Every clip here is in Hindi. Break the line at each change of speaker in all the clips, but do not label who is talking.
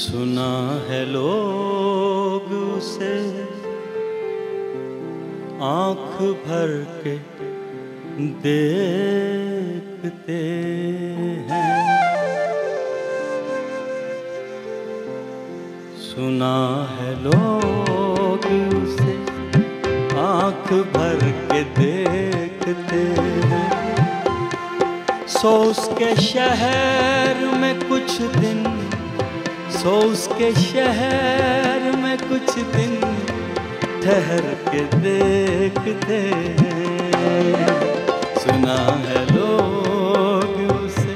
सुना है लोग उसे। आँख भर के देखते हैं। सुना है लोग उसे। आँख भर के देखते हैं। सो उसके शहर में कुछ दिन सो उसके शहर में कुछ दिन ठहर के देखते हैं। सुना है लोग उसे,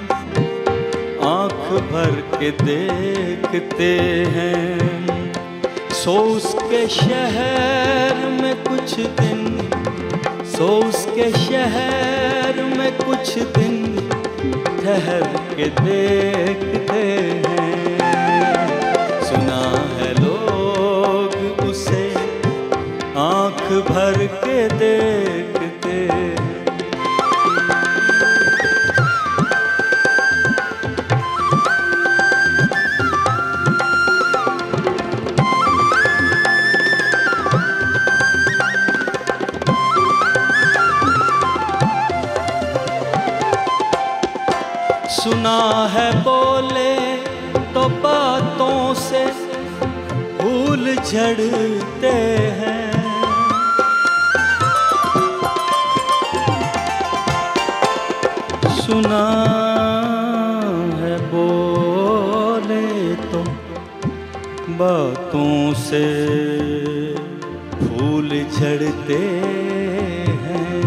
आँख भर के देखते हैं। सो उसके शहर में कुछ दिन, सो उसके शहर में कुछ दिन ठहर के देखते हैं। देखते। सुना है बोले तो बातों से फूल झड़ते हैं। सुना है बोले तो बातों से फूल झड़ते हैं।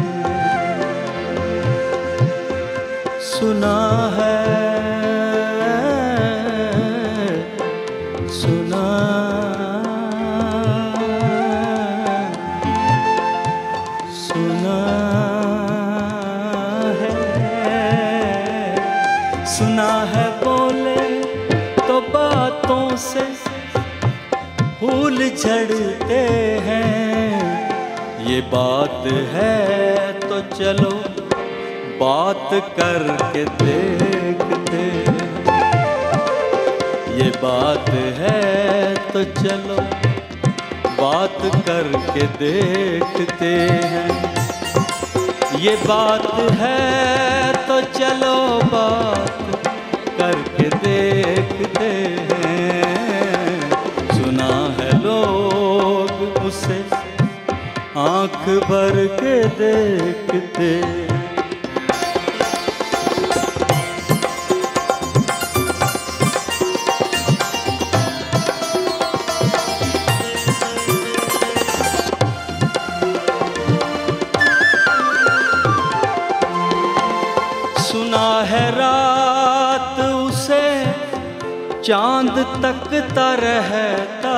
सुना है बातों से फूल झड़ते हैं। ये बात है तो चलो बात करके देखते ये बात है तो चलो बात करके देखते हैं। ये बात है तो चलो बात करके देखते हैं। आँख भर के देखते। सुना है रात उसे चाँद तकता रहता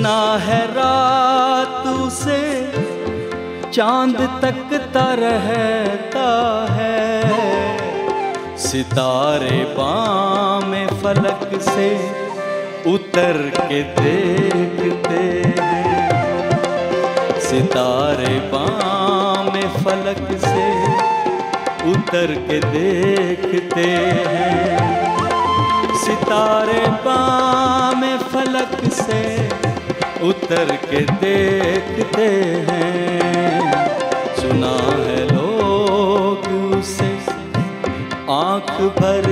सुना है रात उसे, चाँद तकता रहता है। सितारे बाम फलक से उतर के देखते सितारे बाम फलक से उतर के देखते हैं। सितारे बाम फलक से उतर के देखते हैं। सुना है लोग उसे आँख भर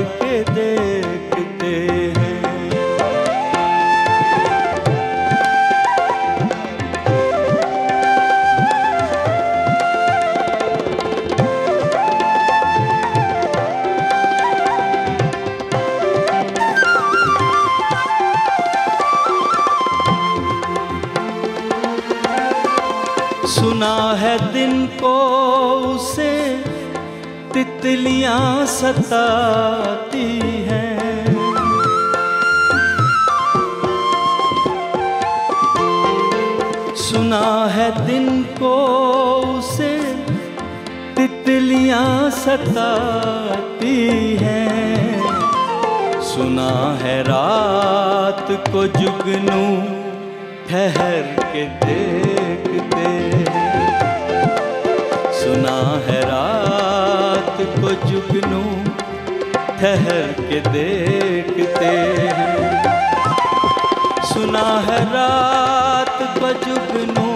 है दिन को उसे तितलियाँ सताती हैं। सुना है दिन को उसे तितलियाँ सताती हैं। सुना है रात को जुगनू ठहर के देखते। सुना है रात को जुगनू ठहर के देखते हैं। सुना है रात को जुगनू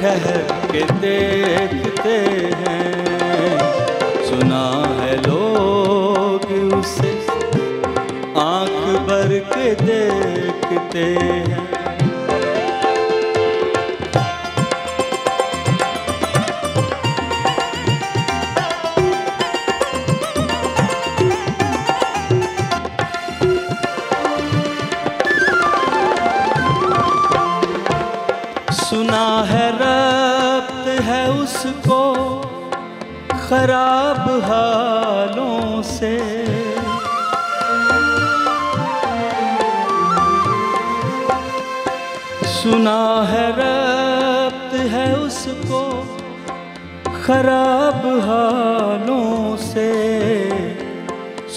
ठहर के देखते हैं। सुना है लोग उसे आँख भर के देखते हैं। है उसको खराब हालों से। सुना है रब्त है उसको खराब हालों से।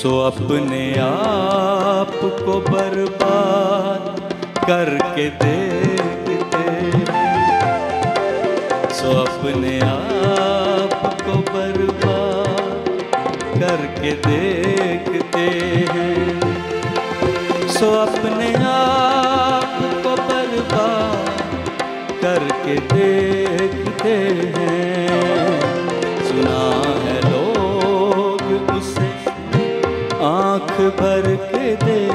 सो अपने आप को बर्बाद करके देखते सो अपने आप को बर्बाद करके देखते हैं। सो अपने आप को बर्बाद करके देखते हैं। सुना है लोग उसे आँख भर के देखते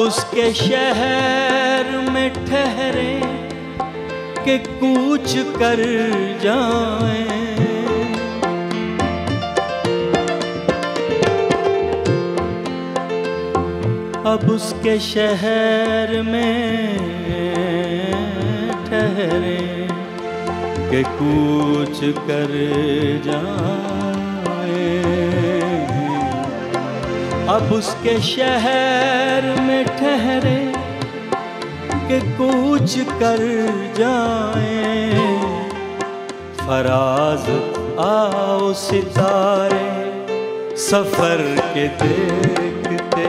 उसके शहर में ठहरे के कूच कर जाए। अब उसके शहर में ठहरे के कूच कर जाएँ। अब उसके शहर में ठहरे के कूच कर जाए। फराज, आओ सितारे, सफ़र के देखते।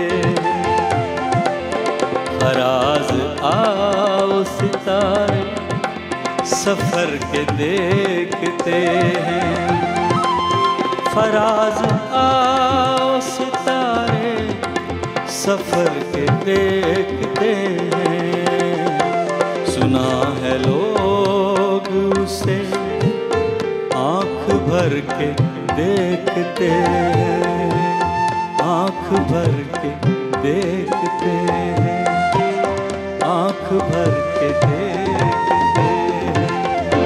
फराज, आओ सितारे, सफ़र के देखते हैं। फराज देखते हैं। सुना है लोग उसे, आँख भर के देखते हैं। आँख भर के देखते हैं। आँख भर के देखते